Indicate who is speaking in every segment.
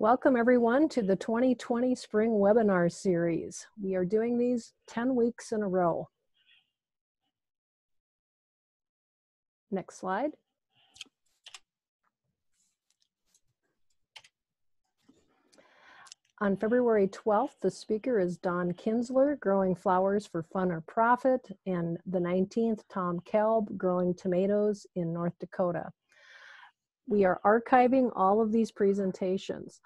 Speaker 1: Welcome everyone to the 2020 Spring Webinar Series. We are doing these 10 weeks in a row. Next slide. On February 12th, the speaker is Don Kinzler, Growing Flowers for Fun or Profit, and the 19th, Tom Kalb, Growing Tomatoes in North Dakota. We are archiving all of these presentations.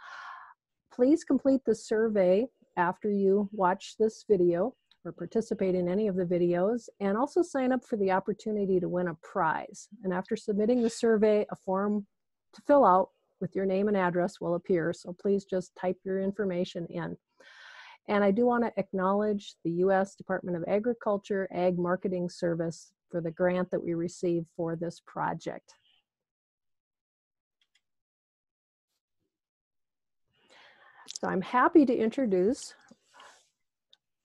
Speaker 1: Please complete the survey after you watch this video or participate in any of the videos and also sign up for the opportunity to win a prize. And after submitting the survey, a form to fill out with your name and address will appear. So please just type your information in. And I do want to acknowledge the U.S. Department of Agriculture Ag Marketing Service for the grant that we received for this project. So I'm happy to introduce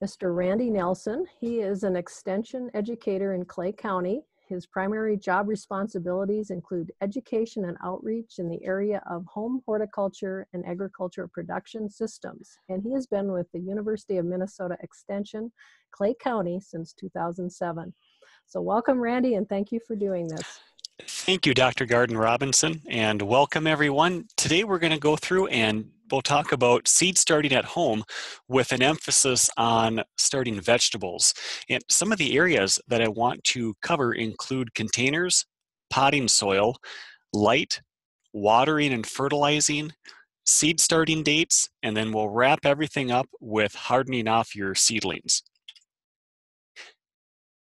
Speaker 1: Mr. Randy Nelson. He is an extension educator in Clay County. His primary job responsibilities include education and outreach in the area of home horticulture and agriculture production systems. And he has been with the University of Minnesota Extension, Clay County since 2007. So welcome Randy and thank you for doing this.
Speaker 2: Thank you, Dr. Garden Robinson, and welcome everyone. Today we're going to go through and we'll talk about seed starting at home with an emphasis on starting vegetables. And some of the areas that I want to cover include containers, potting soil, light, watering and fertilizing, seed starting dates, and then we'll wrap everything up with hardening off your seedlings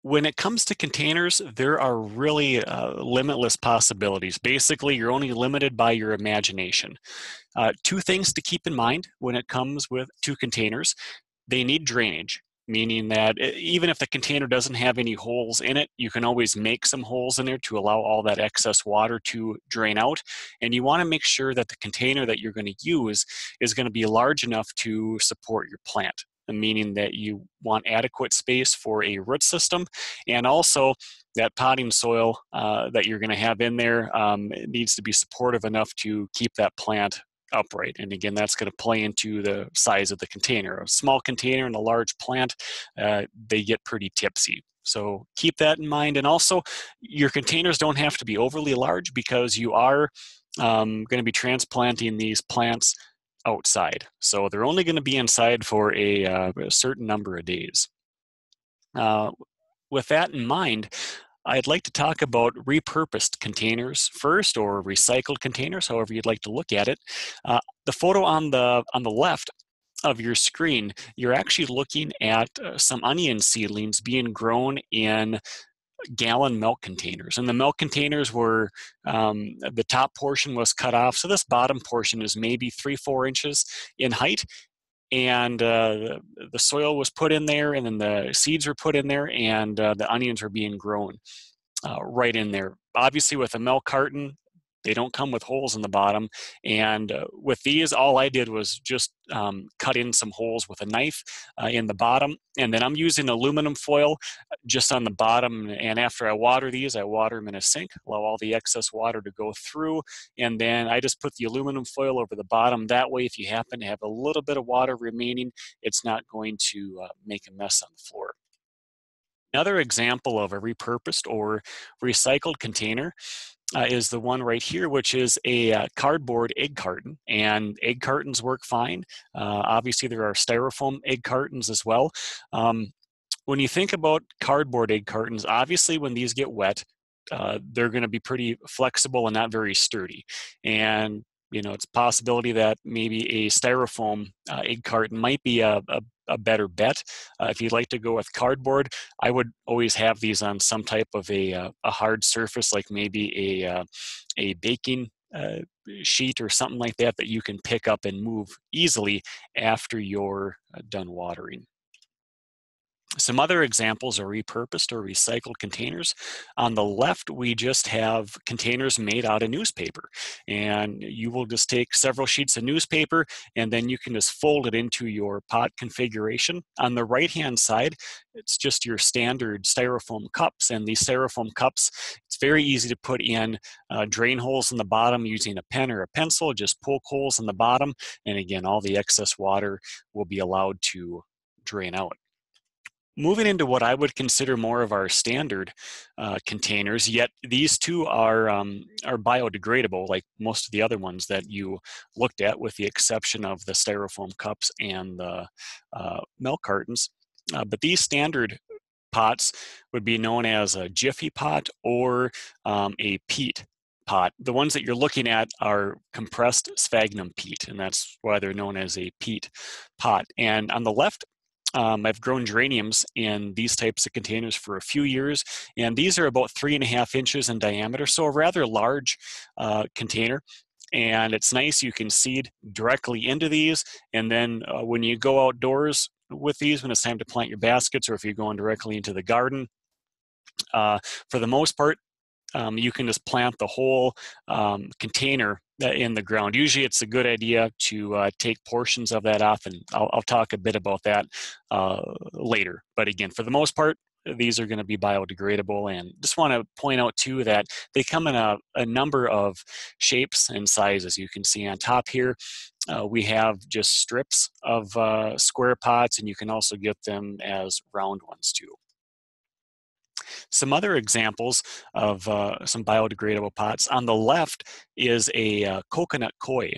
Speaker 2: when it comes to containers, there are really uh, limitless possibilities. Basically, you're only limited by your imagination. Uh, two things to keep in mind when it comes with two containers. They need drainage, meaning that even if the container doesn't have any holes in it, you can always make some holes in there to allow all that excess water to drain out. And you want to make sure that the container that you're going to use is going to be large enough to support your plant meaning that you want adequate space for a root system and also that potting soil uh, that you're going to have in there um, needs to be supportive enough to keep that plant upright. And again, that's going to play into the size of the container. A small container and a large plant, uh, they get pretty tipsy. So keep that in mind. And also, your containers don't have to be overly large because you are um, going to be transplanting these plants outside. So they're only going to be inside for a, uh, a certain number of days. Uh, with that in mind, I'd like to talk about repurposed containers first, or recycled containers, however you'd like to look at it. Uh, the photo on the on the left of your screen, you're actually looking at uh, some onion seedlings being grown in gallon milk containers. And the milk containers were, um, the top portion was cut off. So this bottom portion is maybe three, four inches in height. And uh, the soil was put in there, and then the seeds were put in there, and uh, the onions were being grown uh, right in there. Obviously, with a milk carton, they don't come with holes in the bottom. And uh, with these, all I did was just um, cut in some holes with a knife uh, in the bottom. And then I'm using aluminum foil uh, just on the bottom. And after I water these, I water them in a sink, allow all the excess water to go through. And then I just put the aluminum foil over the bottom. That way, if you happen to have a little bit of water remaining, it's not going to uh, make a mess on the floor. Another example of a repurposed or recycled container uh, is the one right here, which is a uh, cardboard egg carton. And egg cartons work fine. Uh, obviously, there are styrofoam egg cartons as well. Um, when you think about cardboard egg cartons, obviously, when these get wet, uh, they're going to be pretty flexible and not very sturdy. And you know, it's a possibility that maybe a styrofoam uh, egg carton might be a, a, a better bet. Uh, if you'd like to go with cardboard, I would always have these on some type of a, uh, a hard surface, like maybe a, uh, a baking uh, sheet or something like that, that you can pick up and move easily after you're uh, done watering. Some other examples are repurposed or recycled containers. On the left, we just have containers made out of newspaper. And you will just take several sheets of newspaper and then you can just fold it into your pot configuration. On the right hand side, it's just your standard styrofoam cups. And these styrofoam cups, it's very easy to put in uh, drain holes in the bottom using a pen or a pencil. Just poke holes in the bottom, and again, all the excess water will be allowed to drain out. Moving into what I would consider more of our standard uh, containers, yet these two are, um, are biodegradable like most of the other ones that you looked at with the exception of the styrofoam cups and the uh, milk cartons. Uh, but these standard pots would be known as a Jiffy pot or um, a peat pot. The ones that you're looking at are compressed sphagnum peat, and that's why they're known as a peat pot. And on the left um, I've grown geraniums in these types of containers for a few years, and these are about three and a half inches in diameter, so a rather large uh, container. And it's nice, you can seed directly into these, and then uh, when you go outdoors with these, when it's time to plant your baskets, or if you're going directly into the garden, uh, for the most part, um, you can just plant the whole um, container in the ground. Usually, it's a good idea to uh, take portions of that off, and I'll, I'll talk a bit about that uh, later. But again, for the most part, these are going to be biodegradable and just want to point out too that they come in a, a number of shapes and sizes you can see on top here uh, we have just strips of uh, square pots and you can also get them as round ones too some other examples of uh, some biodegradable pots. On the left is a uh, coconut coir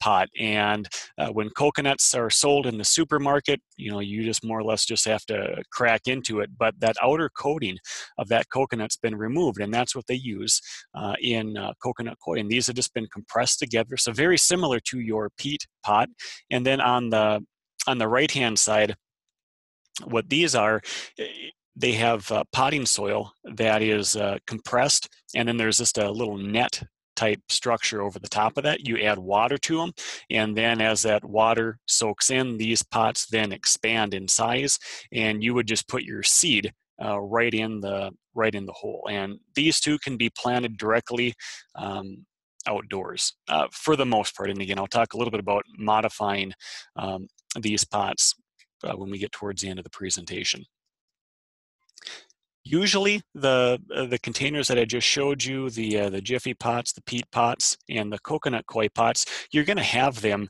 Speaker 2: pot and uh, when coconuts are sold in the supermarket you know you just more or less just have to crack into it but that outer coating of that coconut's been removed and that's what they use uh, in uh, coconut coir and these have just been compressed together so very similar to your peat pot and then on the on the right hand side what these are eh, they have uh, potting soil that is uh, compressed, and then there's just a little net type structure over the top of that. You add water to them, and then as that water soaks in, these pots then expand in size, and you would just put your seed uh, right in the right in the hole. And these two can be planted directly um, outdoors uh, for the most part. And again, I'll talk a little bit about modifying um, these pots uh, when we get towards the end of the presentation. Usually the uh, the containers that I just showed you, the uh, the Jiffy pots, the peat pots, and the coconut coir pots, you're going to have them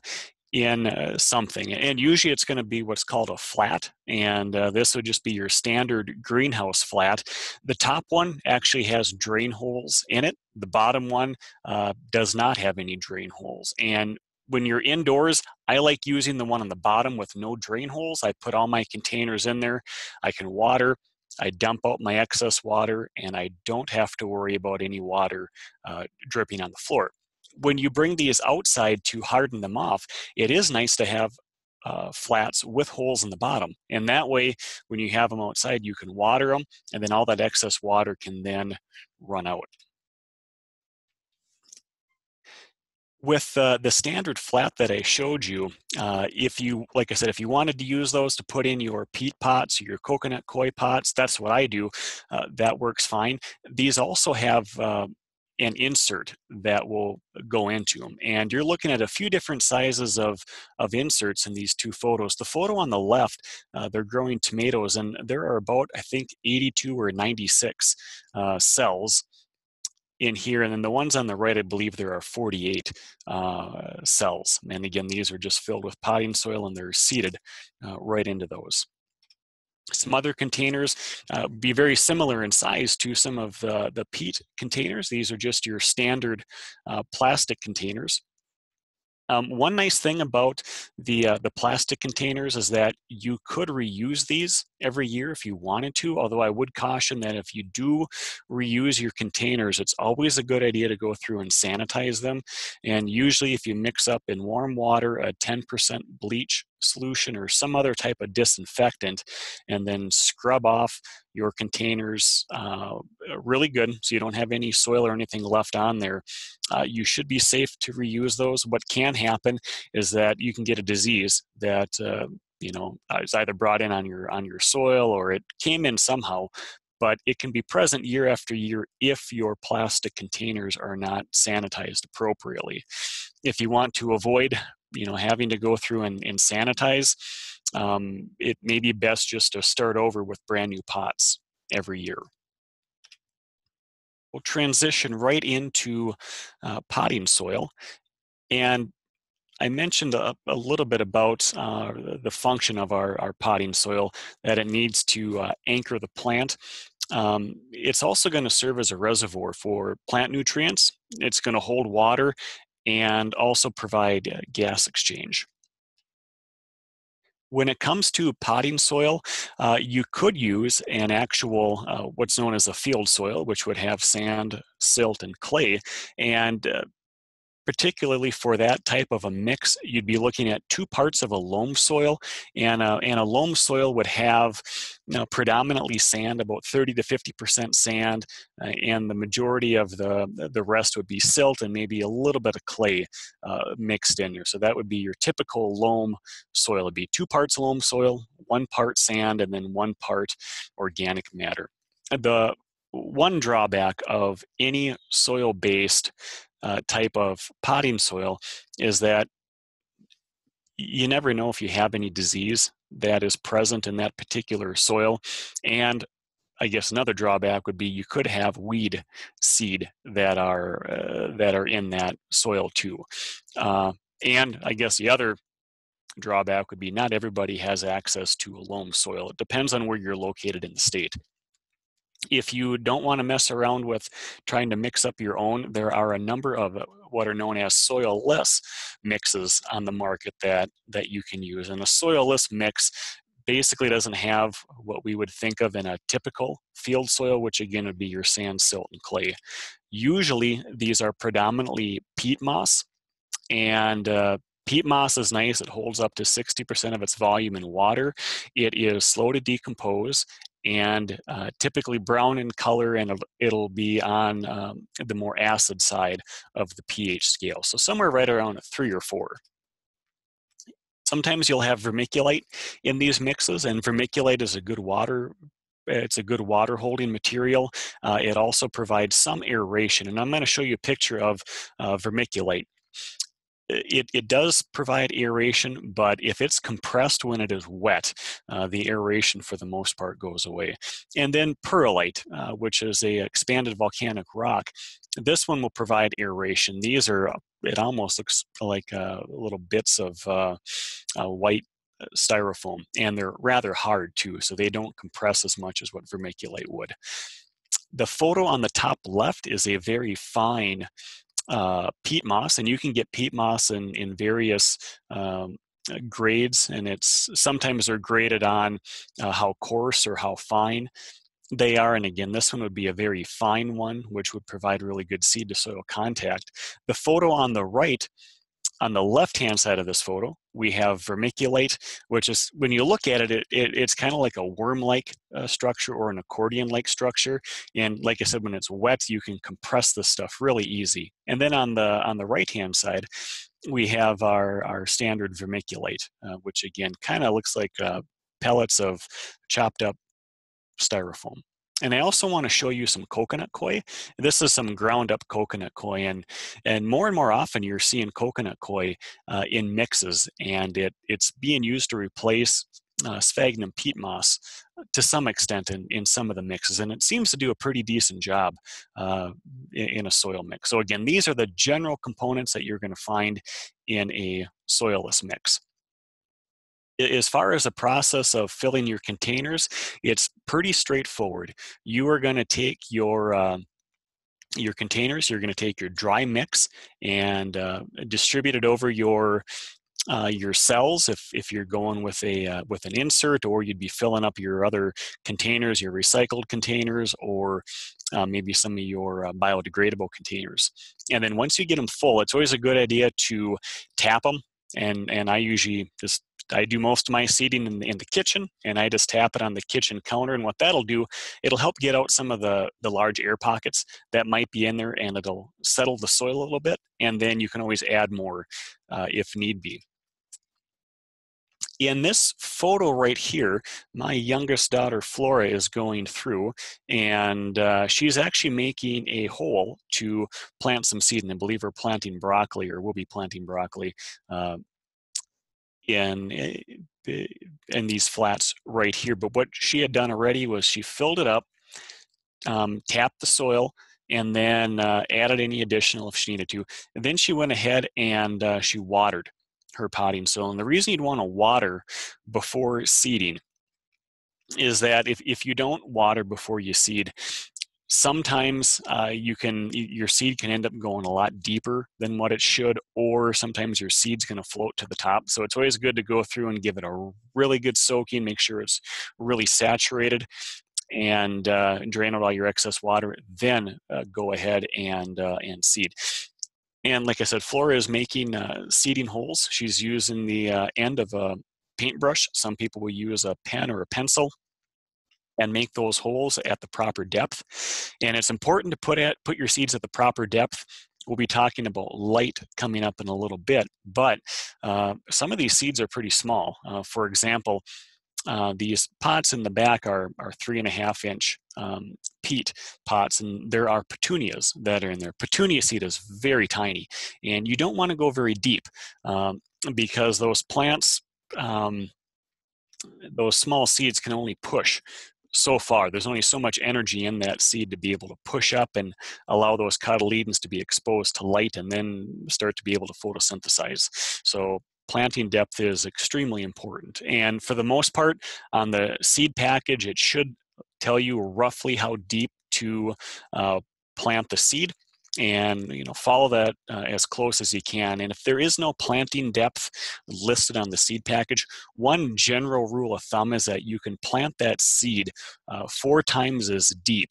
Speaker 2: in uh, something. And usually it's going to be what's called a flat. And uh, this would just be your standard greenhouse flat. The top one actually has drain holes in it. The bottom one uh, does not have any drain holes. And when you're indoors, I like using the one on the bottom with no drain holes. I put all my containers in there. I can water. I dump out my excess water and I don't have to worry about any water uh, dripping on the floor. When you bring these outside to harden them off, it is nice to have uh, flats with holes in the bottom. And that way, when you have them outside, you can water them and then all that excess water can then run out. With uh, the standard flat that I showed you, uh, if you, like I said, if you wanted to use those to put in your peat pots or your coconut coir pots, that's what I do. Uh, that works fine. These also have uh, an insert that will go into them. And you're looking at a few different sizes of, of inserts in these two photos. The photo on the left, uh, they're growing tomatoes, and there are about, I think, 82 or 96 uh, cells in here. And then the ones on the right, I believe there are 48 uh, cells. And again, these are just filled with potting soil and they're seeded uh, right into those. Some other containers uh, be very similar in size to some of the, the peat containers. These are just your standard uh, plastic containers. Um, one nice thing about the uh, the plastic containers is that you could reuse these every year if you wanted to. Although I would caution that if you do reuse your containers, it's always a good idea to go through and sanitize them. And usually, if you mix up in warm water a 10% bleach solution or some other type of disinfectant and then scrub off your containers uh, really good so you don't have any soil or anything left on there uh, you should be safe to reuse those what can happen is that you can get a disease that uh, you know is either brought in on your on your soil or it came in somehow but it can be present year after year if your plastic containers are not sanitized appropriately. If you want to avoid you know having to go through and, and sanitize um, it may be best just to start over with brand new pots every year we'll transition right into uh, potting soil. And I mentioned a, a little bit about uh, the function of our, our potting soil, that it needs to uh, anchor the plant. Um, it's also going to serve as a reservoir for plant nutrients. It's going to hold water and also provide gas exchange. When it comes to potting soil, uh, you could use an actual, uh, what's known as a field soil, which would have sand, silt, and clay. And uh, particularly for that type of a mix, you'd be looking at two parts of a loam soil, and a, and a loam soil would have you know, predominantly sand, about 30 to 50% sand, uh, and the majority of the, the rest would be silt and maybe a little bit of clay uh, mixed in there. So that would be your typical loam soil. It'd be two parts loam soil, one part sand, and then one part organic matter. The one drawback of any soil-based uh, type of potting soil is that you never know if you have any disease that is present in that particular soil. And I guess another drawback would be you could have weed seed that are uh, that are in that soil too. Uh, and I guess the other drawback would be not everybody has access to a loam soil. It depends on where you're located in the state. If you don't want to mess around with trying to mix up your own, there are a number of uh, what are known as soil-less mixes on the market that, that you can use. And a soil-less mix basically doesn't have what we would think of in a typical field soil, which again would be your sand, silt, and clay. Usually these are predominantly peat moss, and uh, peat moss is nice. It holds up to 60% of its volume in water. It is slow to decompose and uh, typically brown in color and it'll be on um, the more acid side of the pH scale. So somewhere right around a three or four. Sometimes you'll have vermiculite in these mixes and vermiculite is a good water it's a good water holding material. Uh, it also provides some aeration and I'm going to show you a picture of uh, vermiculite it, it does provide aeration, but if it's compressed when it is wet, uh, the aeration for the most part goes away. And then perlite, uh, which is a expanded volcanic rock, this one will provide aeration. These are, it almost looks like uh, little bits of uh, white uh, styrofoam, and they're rather hard too, so they don't compress as much as what vermiculite would. The photo on the top left is a very fine uh, peat moss, and you can get peat moss in, in various um, uh, grades, and it's sometimes they're graded on uh, how coarse or how fine they are. And again, this one would be a very fine one, which would provide really good seed to soil contact. The photo on the right on the left-hand side of this photo, we have vermiculite, which is, when you look at it, it, it it's kind of like a worm-like uh, structure or an accordion-like structure. And like I said, when it's wet, you can compress this stuff really easy. And then on the, on the right-hand side, we have our, our standard vermiculite, uh, which again, kind of looks like uh, pellets of chopped up styrofoam. And I also want to show you some coconut coir. This is some ground up coconut coir, and, and more and more often you're seeing coconut coir uh, in mixes, and it, it's being used to replace uh, sphagnum peat moss to some extent in, in some of the mixes, and it seems to do a pretty decent job uh, in, in, a soil mix. So again, these are the general components that you're going to find in a soilless mix as far as the process of filling your containers, it's pretty straightforward. You are going to take your uh, your containers, you're going to take your dry mix and uh, distribute it over your uh, your cells if, if you're going with a uh, with an insert or you'd be filling up your other containers your recycled containers or uh, maybe some of your uh, biodegradable containers and then once you get them full it's always a good idea to tap them and and I usually just I do most of my seeding in the, in the kitchen and I just tap it on the kitchen counter and what that'll do it'll help get out some of the the large air pockets that might be in there and it'll settle the soil a little bit and then you can always add more uh, if need be in this photo right here, my youngest daughter Flora is going through, and uh, she's actually making a hole to plant some seed. And I believe we're planting broccoli, or we'll be planting broccoli uh, in eh, in these flats right here. But what she had done already was she filled it up, um, tapped the soil, and then uh, added any additional if she needed to. And then she went ahead and uh, she watered her potting soil. And the reason you'd want to water before seeding is that if, if you don't water before you seed, sometimes uh, you can your seed can end up going a lot deeper than what it should or sometimes your seed's going to float to the top. So it's always good to go through and give it a really good soaking make sure it's really saturated and uh, drain out all your excess water then uh, go ahead and uh, and seed. And like i said flora is making uh, seeding holes. She's using the uh, end of a paintbrush. Some people will use a pen or a pencil and make those holes at the proper depth. And it's important to put at put your seeds at the proper depth. We'll be talking about light coming up in a little bit, but uh, some of these seeds are pretty small. Uh, for example, uh, these pots in the back are, are three and a half inch um, peat pots, and there are petunias that are in there. Petunia seed is very tiny, and you don't want to go very deep um, because those plants, um, those small seeds can only push so far. There's only so much energy in that seed to be able to push up and allow those cotyledons to be exposed to light and then start to be able to photosynthesize. So planting depth is extremely important. And for the most part, on the seed package, it should tell you roughly how deep to uh, plant the seed and you know follow that uh, as close as you can and if there is no planting depth listed on the seed package one general rule of thumb is that you can plant that seed uh, four times as deep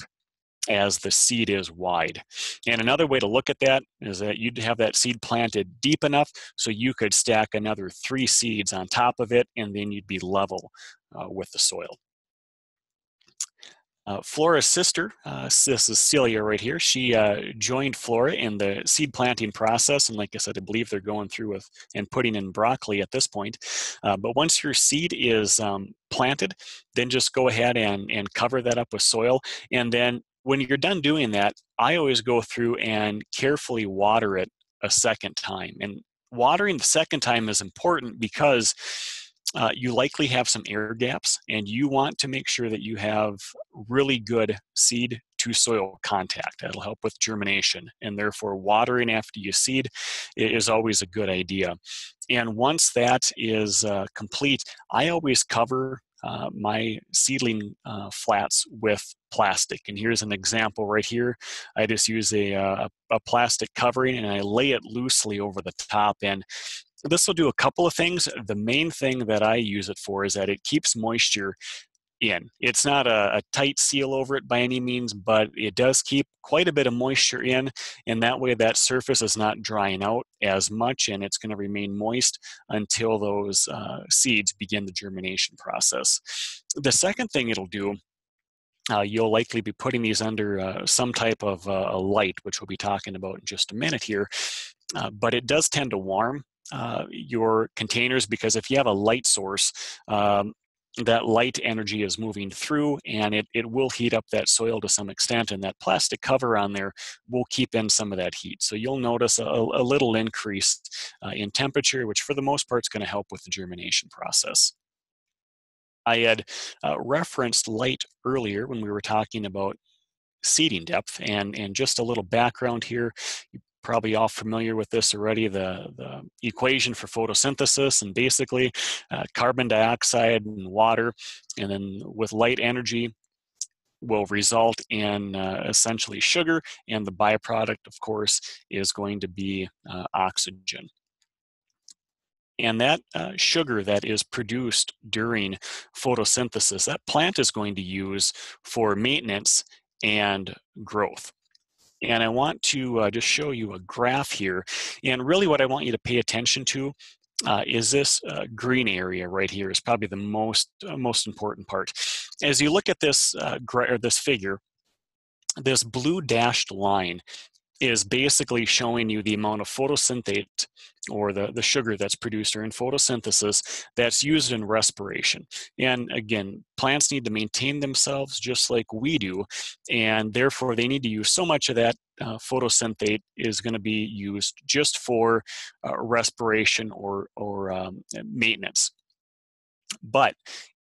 Speaker 2: as the seed is wide. And another way to look at that is that you'd have that seed planted deep enough so you could stack another three seeds on top of it and then you'd be level uh, with the soil. Uh, Flora's sister, uh, this is Celia right here, she uh, joined Flora in the seed planting process. And like I said, I believe they're going through with and putting in broccoli at this point. Uh, but once your seed is um, planted, then just go ahead and, and cover that up with soil. And then when you're done doing that, I always go through and carefully water it a second time. And watering the second time is important because uh, you likely have some air gaps and you want to make sure that you have really good seed to soil contact. That'll help with germination and therefore watering after you seed is always a good idea. And once that is uh, complete, I always cover uh, my seedling uh, flats with plastic. And here's an example right here. I just use a, uh, a plastic covering and I lay it loosely over the top. And this will do a couple of things. The main thing that I use it for is that it keeps moisture in. It's not a, a, tight seal over it by any means, but it does keep quite a bit of moisture in, and that way that surface is not drying out as much, and it's going to remain moist until those uh, seeds begin the germination process. The second thing it'll do uh, you'll likely be putting these under uh, some type of uh, a light, which we'll be talking about in just a minute here. Uh, but it does tend to warm uh, your containers because if you have a light source, um, that light energy is moving through and it, it will heat up that soil to some extent and that plastic cover on there will keep in some of that heat. So you'll notice a, a little increase uh, in temperature, which for the most part is going to help with the germination process. I had uh, referenced light earlier when we were talking about seeding depth and, and just a little background here. You probably all familiar with this already the, the equation for photosynthesis and basically uh, carbon dioxide and water and then with light energy will result in uh, essentially sugar and the byproduct of course is going to be uh, oxygen. And that uh, sugar that is produced during photosynthesis that plant is going to use for maintenance and growth and I want to uh, just show you a graph here. And really what I want you to pay attention to uh, is this uh, green area right here is probably the most, uh, most important part. As you look at this, uh, or this figure, this blue dashed line is basically showing you the amount of photosynthate or the, the sugar that's produced during photosynthesis that's used in respiration. And again, plants need to maintain themselves just like we do, and therefore they need to use so much of that uh, photosynthate is going to be used just for uh, respiration or, or um, maintenance. But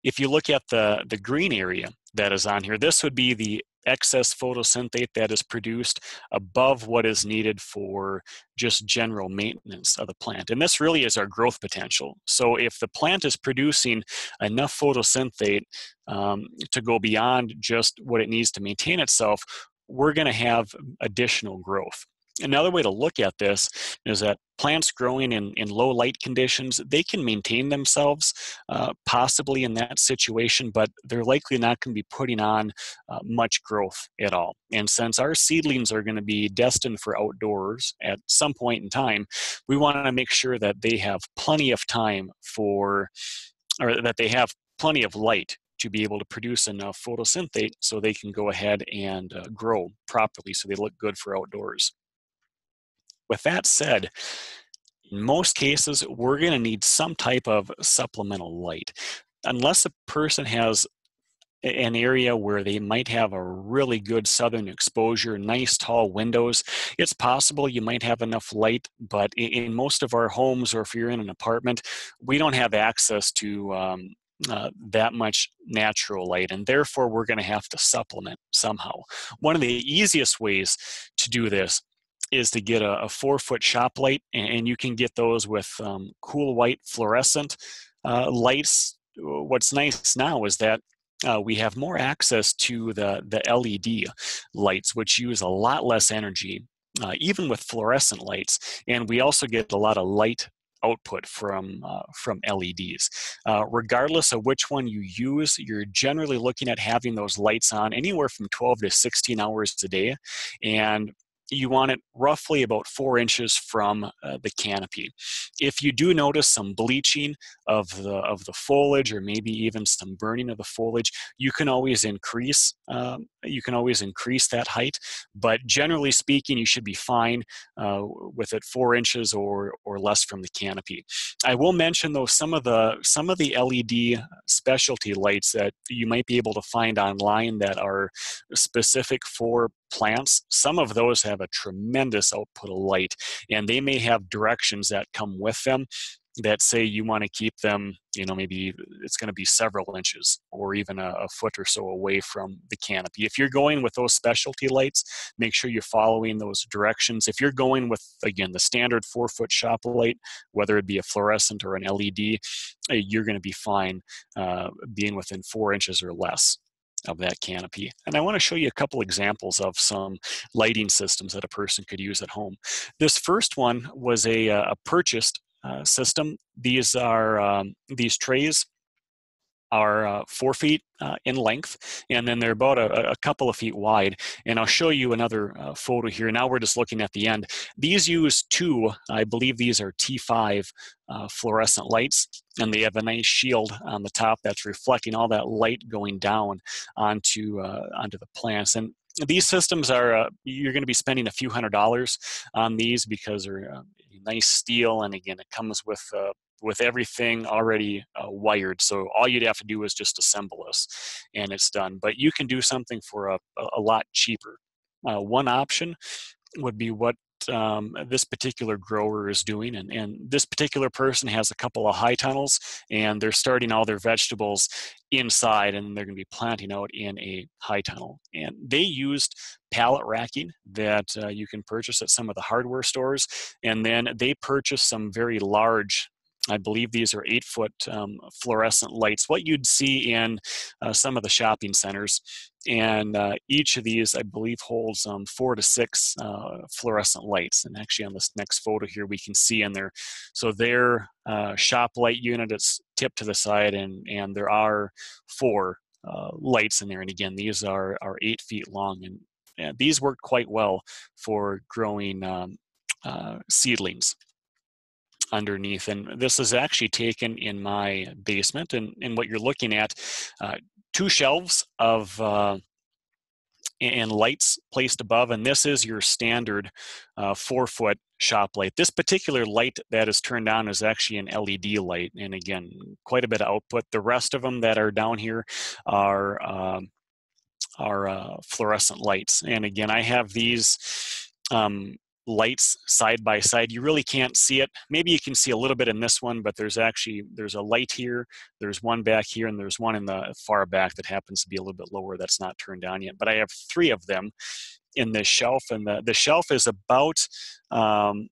Speaker 2: if you look at the, the green area that is on here, this would be the excess photosynthate that is produced above what is needed for just general maintenance of the plant. And this really is our growth potential. So if the plant is producing enough photosynthate um, to go beyond just what it needs to maintain itself, we're going to have additional growth. Another way to look at this is that plants growing in, in low light conditions, they can maintain themselves uh, possibly in that situation, but they're likely not going to be putting on uh, much growth at all. And since our seedlings are going to be destined for outdoors at some point in time, we want to make sure that they have plenty of time for, or that they have plenty of light to be able to produce enough photosynthate so they can go ahead and uh, grow properly so they look good for outdoors. With that said, in most cases, we're going to need some type of supplemental light. Unless a person has an area where they might have a really good southern exposure, nice tall windows. It's possible you might have enough light, but in most of our homes, or if you're in an apartment, we don't have access to um, uh, that much natural light, and therefore we're going to have to supplement somehow. One of the easiest ways to do this is to get a, a four foot shop light, and, and, you can get those with um, cool white fluorescent uh, lights. What's nice now is that uh, we have more access to the, the LED lights, which use a lot less energy, uh, even with fluorescent lights. And we also get a lot of light output from uh, from LEDs. Uh, regardless of which one you use, you're generally looking at having those lights on anywhere from 12 to 16 hours a day, and you want it roughly about four inches from uh, the canopy. If you do notice some bleaching of the of the foliage or maybe even some burning of the foliage, you can always increase um, you can always increase that height. But generally speaking, you should be fine uh, with it four inches or or less from the canopy. I will mention though some of the some of the LED specialty lights that you might be able to find online that are specific for plants. Some of those have a tremendous output of light, and they may have directions that come with them that say you want to keep them, you know, maybe it's going to be several inches or even a, a, foot or so away from the canopy. If you're going with those specialty lights, make sure you're following those directions. If you're going with, again, the standard four foot shop light, whether it be a fluorescent or an LED, eh, you're going to be fine uh, being within four inches or less of that canopy. And I want to show you a couple examples of some lighting systems that a person could use at home. This first one was a, uh, a purchased uh, system. These are um, these trays are uh, four feet uh, in length, and then they're about a, a, couple of feet wide. And I'll show you another uh, photo here. Now we're just looking at the end. These use two, I believe these are T5 uh, fluorescent lights, and they have a nice shield on the top that's reflecting all that light going down onto uh, onto the plants. And these systems are uh, you're going to be spending a few hundred dollars on these because they're uh, nice steel and again it comes with uh, with everything already uh, wired so all you'd have to do is just assemble this and it's done but you can do something for a, a lot cheaper uh, one option would be what um, this particular grower is doing. And, and this particular person has a couple of high tunnels and they're starting all their vegetables inside and they're going to be planting out in a high tunnel. And they used pallet racking that uh, you can purchase at some of the hardware stores. And then they purchased some very large I believe these are eight foot um, fluorescent lights, what you'd see in uh, some of the shopping centers. And uh, each of these, I believe, holds um, four to six uh, fluorescent lights. And actually, on this next photo here, we can see in there. So their uh, shop light unit is tipped to the side, and, and there are four uh, lights in there. And again, these are, are eight feet long. And, and these work quite well for growing um, uh, seedlings underneath. And this is actually taken in my basement. And, and what you're looking at, uh, two shelves of uh, and lights placed above. And this is your standard uh, four foot shop light. This particular light that is turned on is actually an LED light. And again, quite a bit of output. The rest of them that are down here are, um, are uh, fluorescent lights. And again, I have these um, lights side by side you really can't see it. Maybe you can see a little bit in this one but there's actually there's a light here there's one back here and there's one in the far back that happens to be a little bit lower that's not turned on yet. But i have three of them in this shelf and the, the shelf is about um,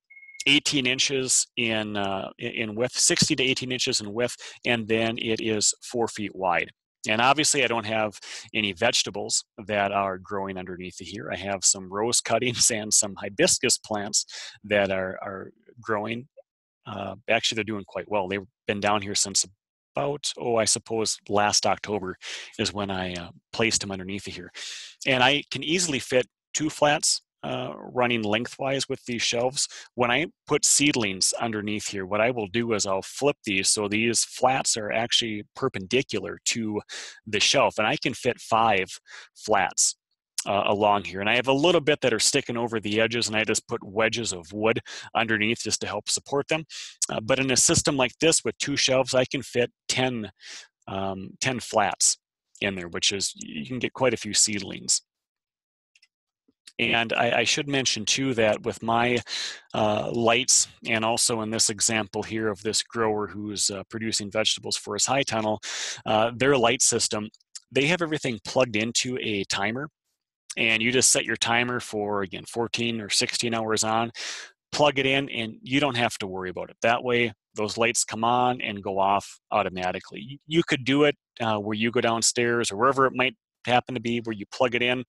Speaker 2: 18 inches in uh, in width 60 to 18 inches in width and then it is four feet wide and obviously, I don't have any vegetables that are growing underneath here. I have some rose cuttings and some hibiscus plants that are, are growing. Uh, actually, they're doing quite well. They've been down here since about, oh, I suppose last October is when I uh, placed them underneath here. And I can easily fit two flats uh, running lengthwise with these shelves. When I put seedlings underneath here, what I will do is I'll flip these so these flats are actually perpendicular to the shelf and I can fit five flats uh, along here. And I have a little bit that are sticking over the edges and I just put wedges of wood underneath just to help support them. Uh, but in a system like this with two shelves, I can fit 10, um, 10 flats in there, which is, you can get quite a few seedlings. And I, I, should mention too that with my uh, lights, and also in this example here of this grower who's uh, producing vegetables for his high tunnel, uh, their light system, they have everything plugged into a timer. And you just set your timer for, again, 14 or 16 hours on, plug it in, and you don't have to worry about it. That way, those lights come on and go off automatically. You could do it uh, where you go downstairs or wherever it might happen to be where you plug it in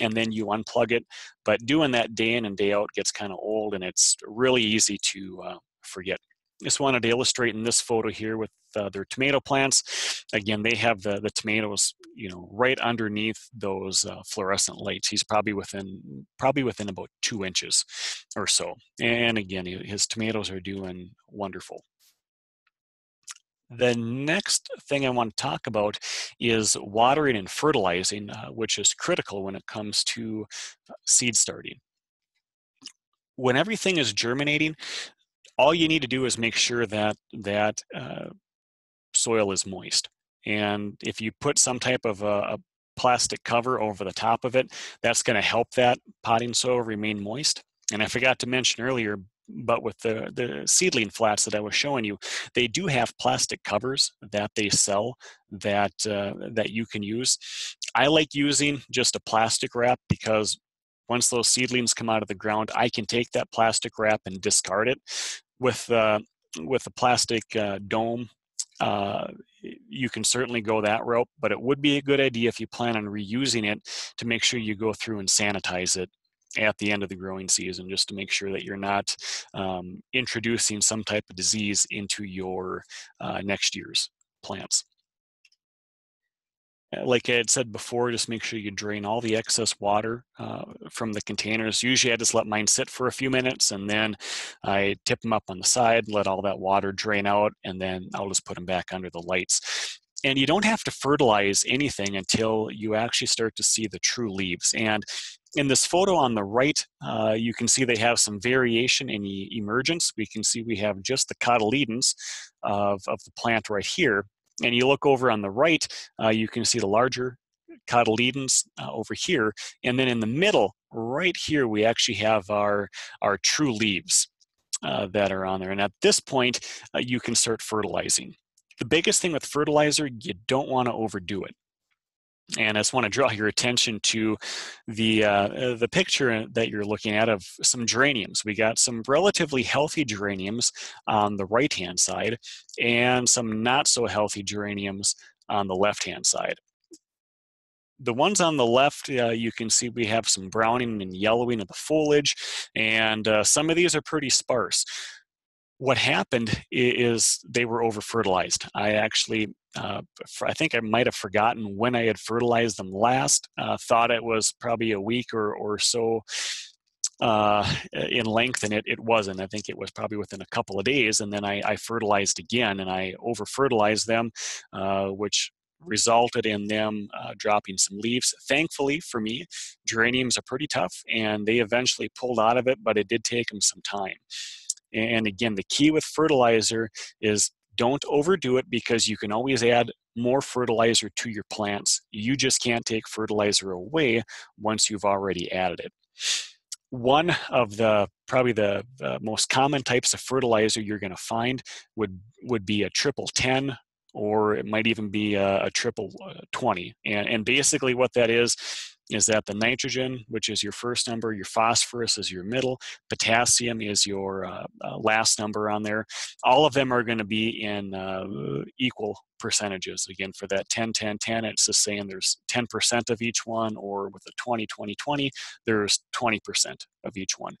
Speaker 2: and then you unplug it. But doing that day in and day out gets kind of old and it's really easy to uh, forget. Just wanted to illustrate in this photo here with uh, their tomato plants. Again, they have the, the tomatoes, you know, right underneath those uh, fluorescent lights. He's probably within probably within about two inches or so. And again, his tomatoes are doing wonderful. The next thing I want to talk about is watering and fertilizing, uh, which is critical when it comes to uh, seed starting. When everything is germinating, all you need to do is make sure that that uh, soil is moist. And if you put some type of a, a plastic cover over the top of it, that's going to help that potting soil remain moist. And I forgot to mention earlier, but with the, the seedling flats that I was showing you, they do have plastic covers that they sell that uh, that you can use. I like using just a plastic wrap because once those seedlings come out of the ground, I can take that plastic wrap and discard it. With uh, with a plastic uh, dome, uh, you can certainly go that route, but it would be a good idea if you plan on reusing it to make sure you go through and sanitize it at the end of the growing season just to make sure that you're not um, introducing some type of disease into your uh, next year's plants. Uh, like I had said before, just make sure you drain all the excess water uh, from the containers. Usually I just let mine sit for a few minutes and then I tip them up on the side, let all that water drain out, and then I'll just put them back under the lights. And you don't have to fertilize anything until you actually start to see the true leaves. And in this photo on the right, uh, you can see they have some variation in the emergence. We can see we have just the cotyledons of, of the plant right here. And you look over on the right, uh, you can see the larger cotyledons uh, over here. And then in the middle, right here, we actually have our, our true leaves uh, that are on there. And at this point, uh, you can start fertilizing. The biggest thing with fertilizer, you don't want to overdo it. And I just want to draw your attention to the uh, the picture that you're looking at of some geraniums. We got some relatively healthy geraniums on the right hand side, and some not so healthy geraniums on the left hand side. The ones on the left, uh, you can see we have some browning and yellowing of the foliage, and uh, some of these are pretty sparse what happened is they were over fertilized. I actually, uh, I think I might have forgotten when I had fertilized them last. Uh, thought it was probably a week or, or so uh, in length, and it, it wasn't. I think it was probably within a couple of days, and then I, I fertilized again, and I over fertilized them, uh, which resulted in them uh, dropping some leaves. Thankfully for me, geraniums are pretty tough, and they eventually pulled out of it, but it did take them some time. And again, the key with fertilizer is don't overdo it because you can always add more fertilizer to your plants. You just can't take fertilizer away once you've already added it. one of the probably the, the most common types of fertilizer you're going to find would would be a triple 10 or it might even be a, a triple uh, 20 and, and basically what that is is that the nitrogen, which is your first number, your phosphorus is your middle, potassium is your uh, uh, last number on there. All of them are going to be in uh, equal percentages. Again, for that 10, 10, 10, it's just saying there's 10% of each one, or with a 20, 20, 20, there's 20% of each one.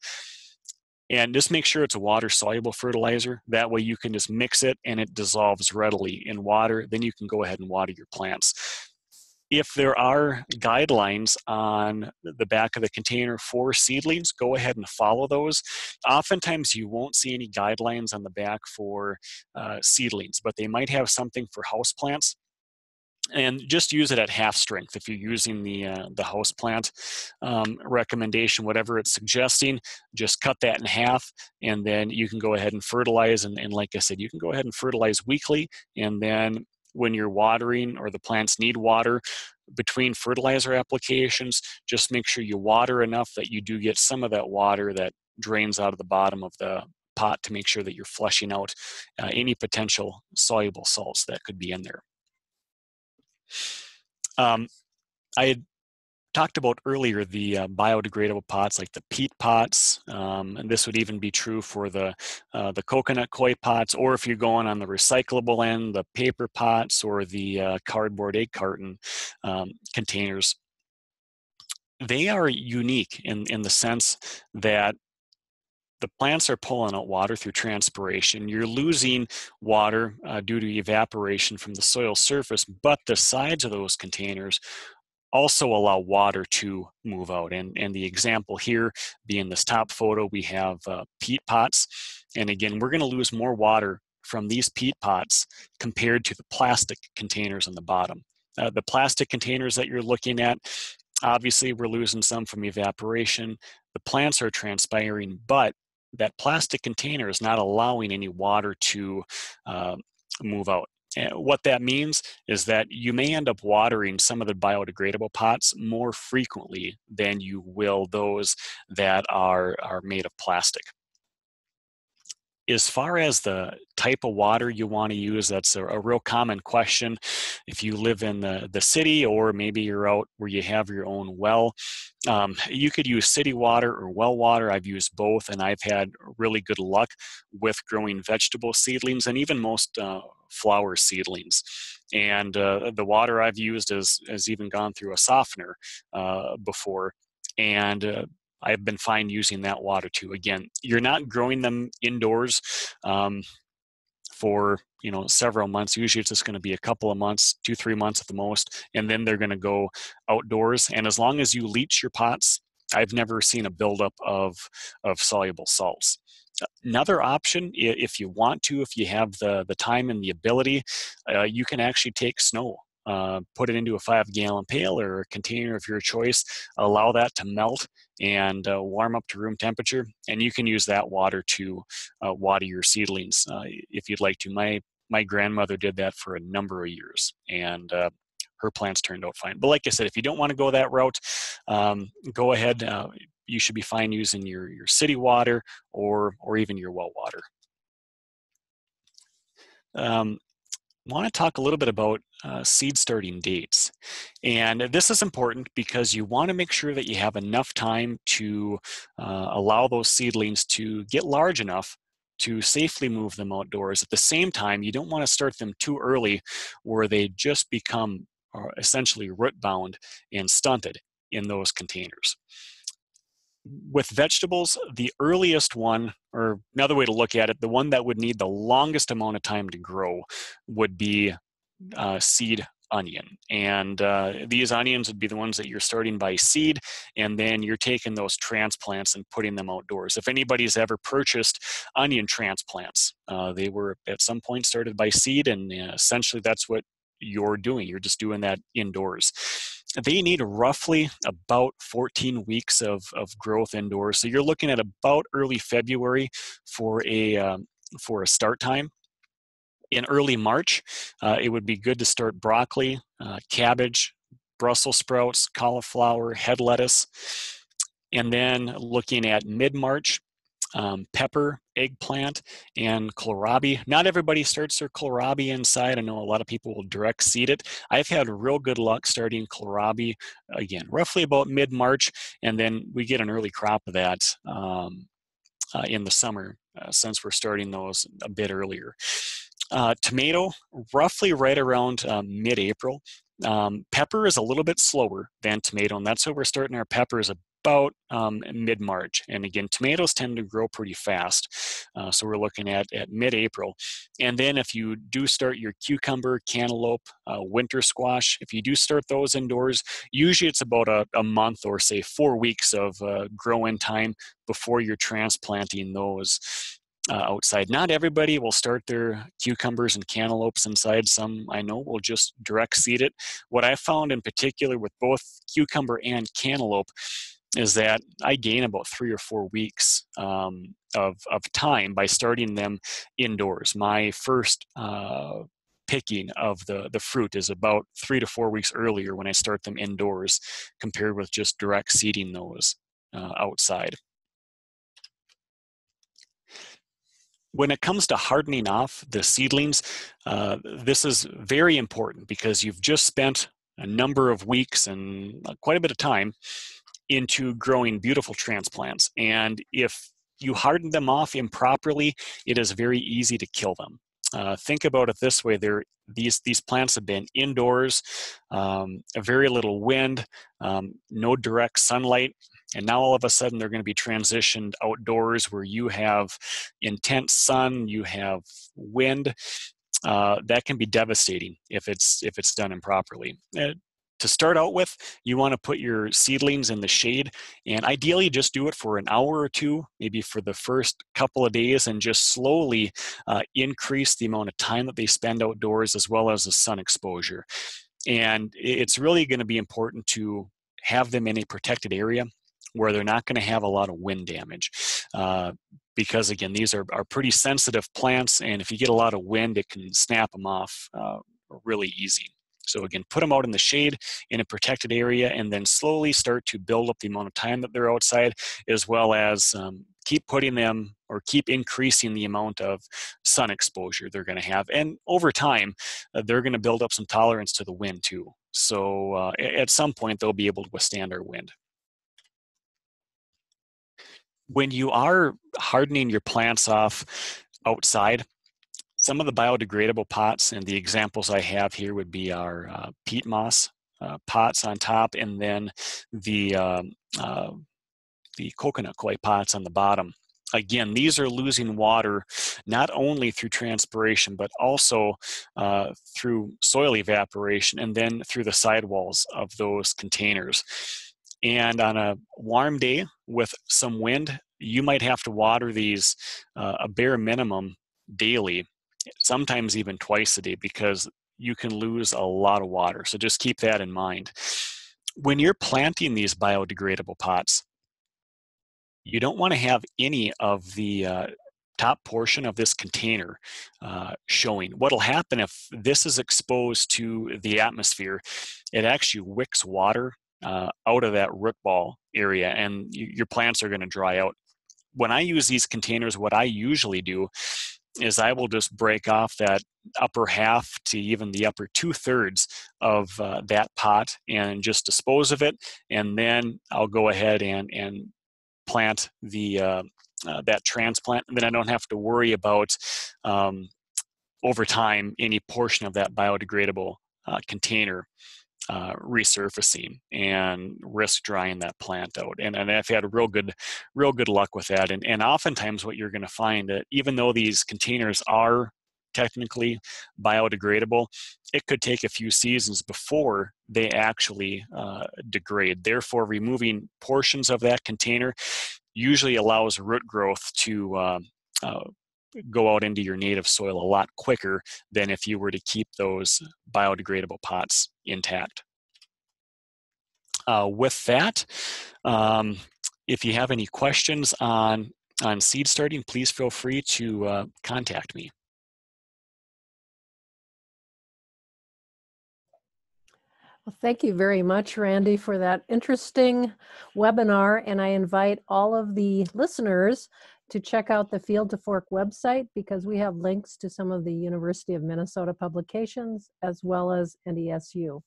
Speaker 2: And just make sure it's a water soluble fertilizer. That way you can just mix it and it dissolves readily in water. Then you can go ahead and water your plants if there are guidelines on the back of the container for seedlings, go ahead and follow those. Oftentimes, you won't see any guidelines on the back for uh, seedlings, but they might have something for houseplants. And just use it at half strength if you're using the uh, the house plant um, recommendation, whatever it's suggesting. Just cut that in half, and then you can go ahead and fertilize. And, and like I said, you can go ahead and fertilize weekly, and then when you're watering or the plants need water between fertilizer applications, just make sure you water enough that you do get some of that water that drains out of the bottom of the pot to make sure that you're flushing out uh, any potential soluble salts that could be in there. Um, I had talked about earlier the uh, biodegradable pots like the peat pots um, and this would even be true for the uh, the coconut coir pots or if you're going on the recyclable end the paper pots or the uh, cardboard egg carton um, containers they are unique in, in the sense that the plants are pulling out water through transpiration. You're losing water uh, due to evaporation from the soil surface, but the sides of those containers also allow water to move out. And, and the example here being this top photo, we have uh, peat pots. And again, we're going to lose more water from these peat pots compared to the plastic containers on the bottom. Uh, the plastic containers that you're looking at, obviously we're losing some from evaporation. The plants are transpiring, but that plastic container is not allowing any water to uh, move out. And what that means is that you may end up watering some of the biodegradable pots more frequently than you will those that are, are made of plastic as far as the type of water you want to use, that's a, a, real common question. If you live in the, the city or maybe you're out where you have your own well, um, you could use city water or well water. I've used both and I've had really good luck with growing vegetable seedlings and even most uh, flower seedlings. And uh, the water I've used has, has even gone through a softener uh, before. And uh, I've been fine using that water too. Again, you're not growing them indoors um, for you know several months. Usually, it's just going to be a couple of months, two three months at the most, and then they're going to go outdoors. And as long as you leach your pots, I've never seen a buildup of of soluble salts. Another option, if you want to, if you have the the time and the ability, uh, you can actually take snow uh, put it into a five gallon pail or a container of your choice, allow that to melt and uh, warm up to room temperature, and you can use that water to uh, water your seedlings uh, if you'd like to. My my grandmother did that for a number of years, and uh, her plants turned out fine. But like I said, if you don't want to go that route, um, go ahead. You should be fine using your your city water or or even your well water. Um, want to talk a little bit about uh, seed starting dates. And this is important because you want to make sure that you have enough time to uh, allow those seedlings to get large enough to safely move them outdoors. At the same time, you don't want to start them too early where they just become uh, essentially root bound and stunted in those containers with vegetables, the earliest one, or another way to look at it, the one that would need the longest amount of time to grow would be uh, seed onion. And uh, these onions would be the ones that you're starting by seed, and then you're taking those transplants and putting them outdoors. If anybody's ever purchased onion transplants, uh, they were at some point started by seed, and uh, essentially that's what you're doing. You're just doing that indoors they need roughly about 14 weeks of, of growth indoors. So you're looking at about early February for a um, for a start time. In early March, uh, it would be good to start broccoli, uh, cabbage, Brussels sprouts, cauliflower, head lettuce. And then looking at mid-March, um, pepper, eggplant, and kohlrabi. Not everybody starts their kohlrabi inside. I know a lot of people will direct seed it. I've had real good luck starting kohlrabi, again, roughly about mid-March, and then we get an early crop of that um, uh, in the summer uh, since we're starting those a bit earlier. Uh, tomato, roughly right around um, mid-April. Um, pepper is a little bit slower than tomato, and that's why we're starting our peppers about um, mid-March. And again, tomatoes tend to grow pretty fast. Uh, so we're looking at, at mid-April. And then if you do start your cucumber, cantaloupe, uh, winter squash, if you do start those indoors, usually it's about a, a month or say four weeks of uh, growing time before you're transplanting those. Uh, outside. Not everybody will start their cucumbers and cantaloupes inside. Some I know will just direct seed it. What I found in particular with both cucumber and cantaloupe is that I gain about three or four weeks um, of, of time by starting them indoors. My first uh, picking of the, the fruit is about three to four weeks earlier when I start them indoors compared with just direct seeding those uh, outside. When it comes to hardening off the seedlings, uh, this is very important because you've just spent a number of weeks and uh, quite a bit of time into growing beautiful transplants. And if you harden them off improperly, it is very easy to kill them. Uh, think about it this way: They're, these these plants have been indoors, um, very little wind, um, no direct sunlight, and now all of a sudden they're going to be transitioned outdoors where you have intense sun, you have wind. Uh, that can be devastating if it's if it's done improperly. Uh, to start out with, you want to put your seedlings in the shade and ideally just do it for an hour or two, maybe for the first couple of days, and just slowly uh, increase the amount of time that they spend outdoors as well as the sun exposure. And it's really going to be important to have them in a protected area where they're not going to have a lot of wind damage. Uh, because again, these are, are pretty sensitive plants, and if you get a lot of wind, it can snap them off uh, really easy. So again, put them out in the shade in a protected area and then slowly start to build up the amount of time that they're outside as well as um, keep putting them or keep increasing the amount of sun exposure they're going to have. And over time, uh, they're going to build up some tolerance to the wind too. So uh, at some point, they'll be able to withstand our wind. When you are hardening your plants off outside, some of the biodegradable pots and the examples I have here would be our uh, peat moss uh, pots on top and then the, um, uh, the coconut coir pots on the bottom. Again, these are losing water not only through transpiration, but also uh, through soil evaporation and then through the sidewalls of those containers. And on a warm day with some wind, you might have to water these uh, a bare minimum daily sometimes even twice a day because you can lose a lot of water. So just keep that in mind. When you're planting these biodegradable pots, you don't want to have any of the uh, top portion of this container uh, showing. What'll happen if this is exposed to the atmosphere, it actually wicks water uh, out of that root ball area and you, your plants are going to dry out. When I use these containers, what I usually do is I will just break off that upper half to even the upper two thirds of uh, that pot and just dispose of it. And then I'll go ahead and, and plant the uh, uh, that transplant. And then I don't have to worry about um, over time any portion of that biodegradable uh, container uh, resurfacing and risk drying that plant out. And, and I've had real good, real good luck with that. And, and oftentimes what you're going to find that even though these containers are technically biodegradable, it could take a few seasons before they actually uh, degrade. Therefore, removing portions of that container usually allows root growth to uh, uh, go out into your native soil a lot quicker than if you were to keep those biodegradable pots intact. Uh, with that, um, if you have any questions on, on seed starting, please feel free to uh, contact me.
Speaker 1: Well, thank you very much, Randy, for that interesting webinar. And I invite all of the listeners to check out the Field to Fork website because we have links to some of the University of Minnesota publications as well as NDSU.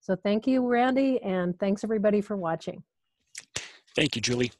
Speaker 1: So thank you, Randy, and thanks everybody for watching.
Speaker 2: Thank you, Julie.